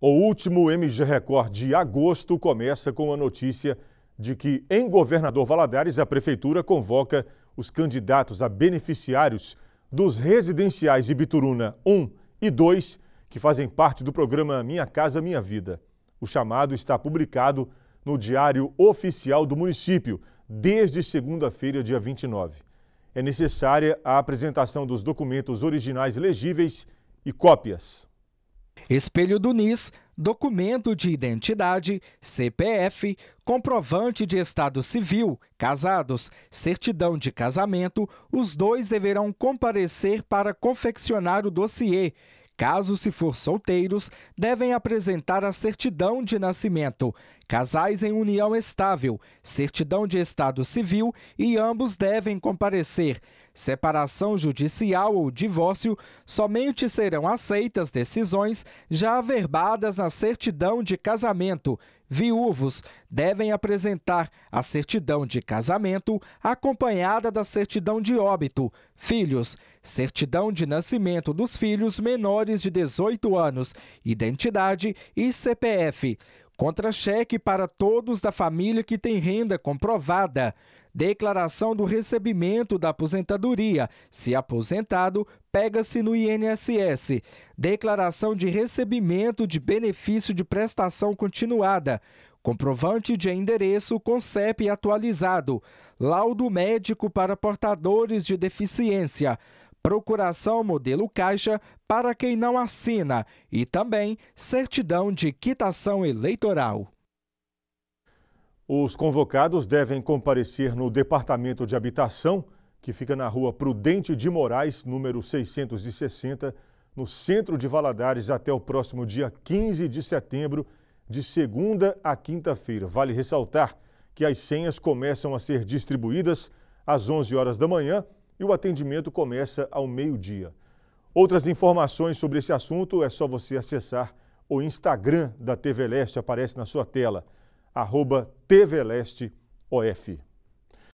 O último MG Record de agosto começa com a notícia de que em Governador Valadares a Prefeitura convoca os candidatos a beneficiários dos residenciais de Bituruna 1 e 2, que fazem parte do programa Minha Casa Minha Vida. O chamado está publicado no Diário Oficial do município desde segunda-feira, dia 29. É necessária a apresentação dos documentos originais legíveis e cópias. Espelho do NIS, documento de identidade, CPF, comprovante de estado civil, casados, certidão de casamento, os dois deverão comparecer para confeccionar o dossiê. Caso se for solteiros, devem apresentar a certidão de nascimento, casais em união estável, certidão de estado civil e ambos devem comparecer. Separação judicial ou divórcio somente serão aceitas decisões já averbadas na certidão de casamento Viúvos devem apresentar a certidão de casamento acompanhada da certidão de óbito. Filhos, certidão de nascimento dos filhos menores de 18 anos, identidade e CPF. Contra-cheque para todos da família que tem renda comprovada declaração do recebimento da aposentadoria. Se aposentado, pega-se no INSS. Declaração de recebimento de benefício de prestação continuada. Comprovante de endereço com CEP atualizado. Laudo médico para portadores de deficiência. Procuração modelo caixa para quem não assina e também certidão de quitação eleitoral. Os convocados devem comparecer no Departamento de Habitação, que fica na rua Prudente de Moraes, número 660, no centro de Valadares, até o próximo dia 15 de setembro, de segunda a quinta-feira. Vale ressaltar que as senhas começam a ser distribuídas às 11 horas da manhã e o atendimento começa ao meio-dia. Outras informações sobre esse assunto é só você acessar o Instagram da TV Leste, aparece na sua tela arroba TVLeste OF.